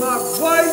my wife